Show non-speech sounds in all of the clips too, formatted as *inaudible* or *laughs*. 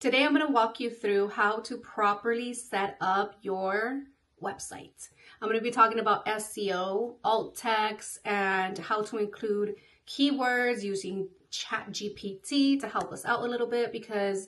Today I'm going to walk you through how to properly set up your website. I'm going to be talking about SEO, alt text, and how to include keywords using ChatGPT to help us out a little bit because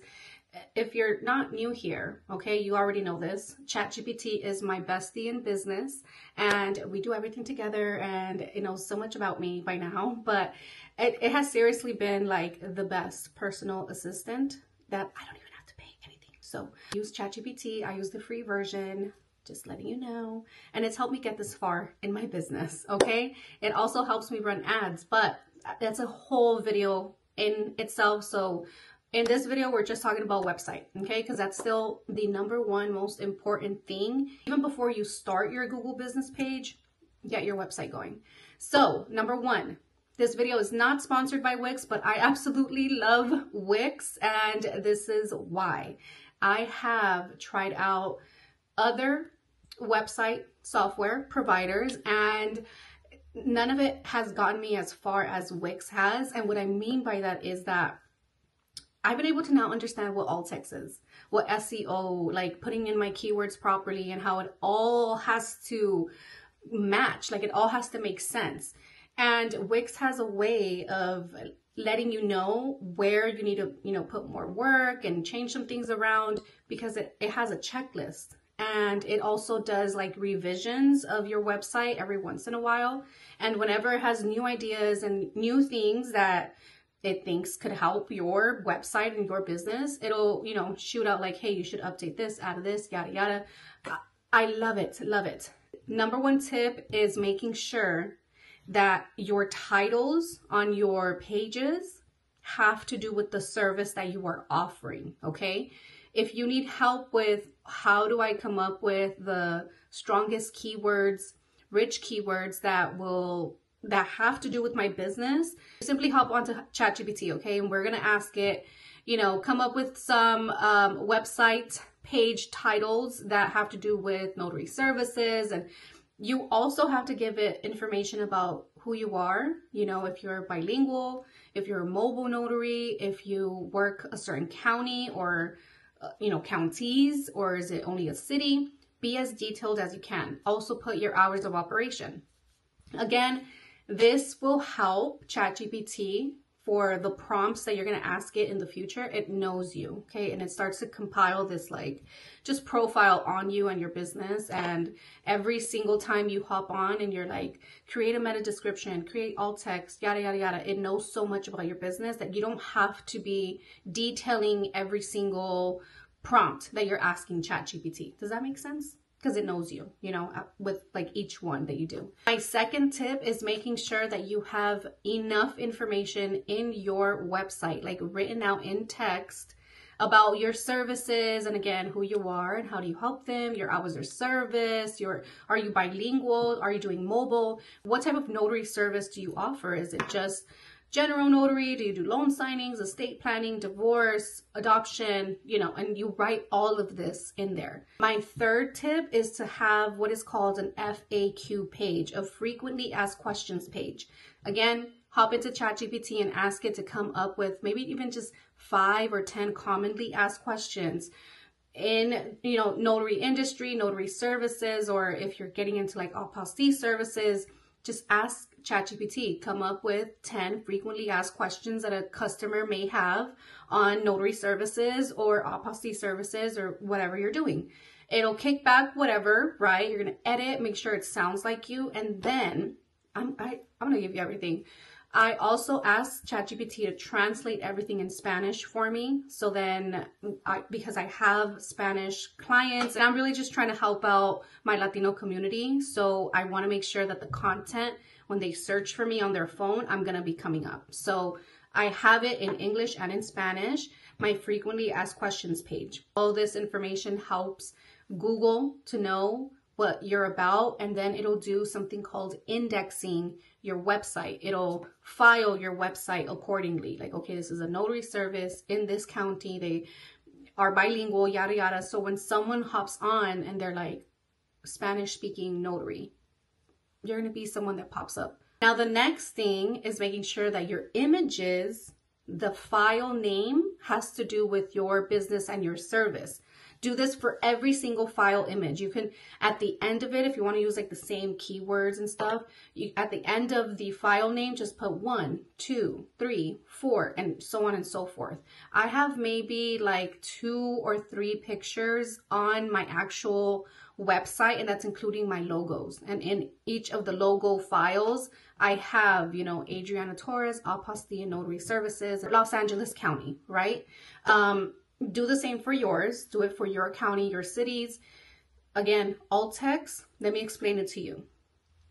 if you're not new here, okay, you already know this. ChatGPT is my bestie in business and we do everything together and it knows so much about me by now, but it, it has seriously been like the best personal assistant that I don't even have to pay anything. So use ChatGPT, I use the free version, just letting you know. And it's helped me get this far in my business, okay? It also helps me run ads, but that's a whole video in itself. So in this video, we're just talking about website, okay? Because that's still the number one most important thing. Even before you start your Google business page, get your website going. So number one, this video is not sponsored by Wix, but I absolutely love Wix and this is why. I have tried out other website software providers and none of it has gotten me as far as Wix has. And what I mean by that is that I've been able to now understand what alt text is, what SEO, like putting in my keywords properly and how it all has to match, like it all has to make sense. And Wix has a way of letting you know where you need to, you know, put more work and change some things around because it, it has a checklist. And it also does like revisions of your website every once in a while. And whenever it has new ideas and new things that it thinks could help your website and your business, it'll, you know, shoot out like, hey, you should update this, add this, yada, yada. I love it, love it. Number one tip is making sure that your titles on your pages have to do with the service that you are offering, okay? If you need help with how do I come up with the strongest keywords, rich keywords that will that have to do with my business, simply hop onto ChatGPT, okay? And we're gonna ask it, you know, come up with some um, website page titles that have to do with notary services. And you also have to give it information about who you are, you know, if you're bilingual, if you're a mobile notary, if you work a certain county or, uh, you know, counties, or is it only a city? Be as detailed as you can. Also put your hours of operation. Again, this will help ChatGPT for the prompts that you're going to ask it in the future. It knows you, okay? And it starts to compile this like just profile on you and your business. And every single time you hop on and you're like, create a meta description, create alt text, yada, yada, yada, it knows so much about your business that you don't have to be detailing every single prompt that you're asking ChatGPT. Does that make sense? Because it knows you, you know, with like each one that you do. My second tip is making sure that you have enough information in your website, like written out in text about your services and again who you are and how do you help them your hours of service your are you bilingual are you doing mobile what type of notary service do you offer is it just general notary? Do you do loan signings, estate planning, divorce, adoption, you know, and you write all of this in there. My third tip is to have what is called an FAQ page, a frequently asked questions page. Again, hop into ChatGPT and ask it to come up with maybe even just five or 10 commonly asked questions in you know notary industry notary services or if you're getting into like apostille services just ask ChatGPT, come up with 10 frequently asked questions that a customer may have on notary services or apostille services or whatever you're doing. It'll kick back whatever, right? You're to edit, make sure it sounds like you, and then I'm, I, going to give you everything. I also asked ChatGPT to translate everything in Spanish for me. So then, I, because I have Spanish clients and I'm really just trying to help out my Latino community. So I want to make sure that the content, when they search for me on their phone, I'm going to be coming up. So I have it in English and in Spanish, my frequently asked questions page. All this information helps Google to know what you're about and then it'll do something called indexing your website. It'll file your website accordingly. Like, okay, this is a notary service in this county. They are bilingual, yada, yada. So when someone hops on and they're like Spanish speaking notary, you're going to be someone that pops up. Now, the next thing is making sure that your images, the file name has to do with your business and your service. Do this for every single file image. You can, at the end of it, if you want to use like the same keywords and stuff, you, at the end of the file name, just put one, two, three, four, and so on and so forth. I have maybe like two or three pictures on my actual website and that's including my logos and in each of the logo files i have you know adriana torres apostille notary services los angeles county right um, do the same for yours. Do it for your county, your cities. Again, alt text, let me explain it to you.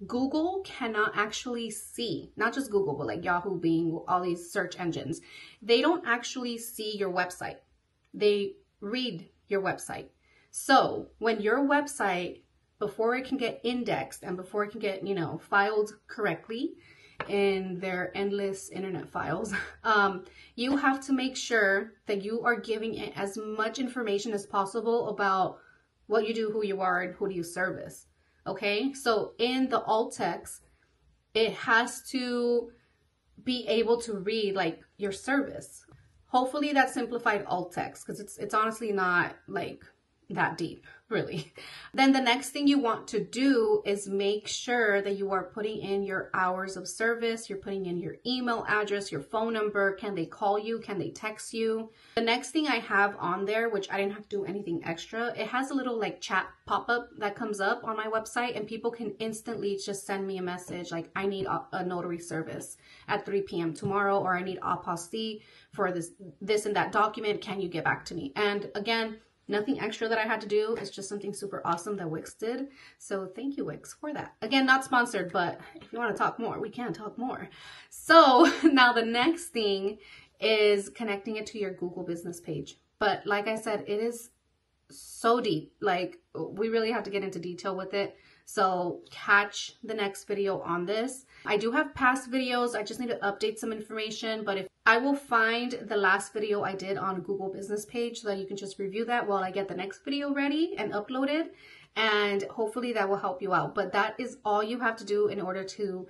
Google cannot actually see, not just Google, but like Yahoo, Bing, all these search engines. They don't actually see your website. They read your website. So when your website, before it can get indexed and before it can get, you know, filed correctly, in their endless internet files, *laughs* um, you have to make sure that you are giving it as much information as possible about what you do, who you are, and who do you service. Okay, so in the alt text, it has to be able to read like your service. Hopefully that simplified alt text because it's it's honestly not like that deep, really. Then the next thing you want to do is make sure that you are putting in your hours of service, you're putting in your email address, your phone number, can they call you, can they text you? The next thing I have on there, which I didn't have to do anything extra, it has a little like chat pop-up that comes up on my website and people can instantly just send me a message like I need a, a notary service at 3 p.m. tomorrow or I need apostille for this this and that document, can you get back to me? And again, Nothing extra that I had to do. It's just something super awesome that Wix did. So thank you, Wix, for that. Again, not sponsored, but if you want to talk more, we can talk more. So *laughs* now the next thing is connecting it to your Google business page. But like I said, it is so deep. Like we really have to get into detail with it. So catch the next video on this. I do have past videos. I just need to update some information, but if I will find the last video I did on Google business page so that you can just review that while I get the next video ready and uploaded. And hopefully that will help you out. But that is all you have to do in order to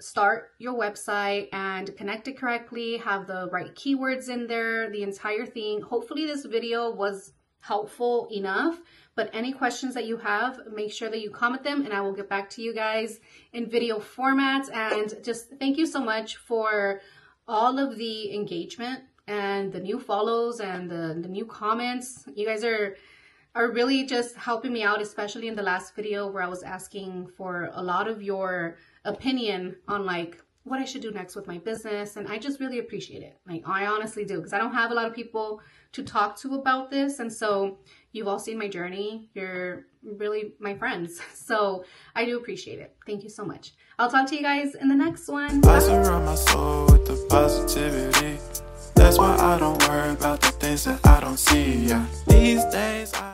start your website and connect it correctly, have the right keywords in there, the entire thing. Hopefully this video was helpful enough. But any questions that you have, make sure that you comment them and I will get back to you guys in video format. And just thank you so much for all of the engagement and the new follows and the, the new comments. You guys are are really just helping me out, especially in the last video where I was asking for a lot of your opinion on like what I should do next with my business. And I just really appreciate it. Like I honestly do, because I don't have a lot of people to talk to about this. And so you've all seen my journey. You're really my friends. *laughs* So I do appreciate it. Thank you so much. I'll talk to you guys in the next one. That's why I don't worry about the things that I don't see. Yeah. These days I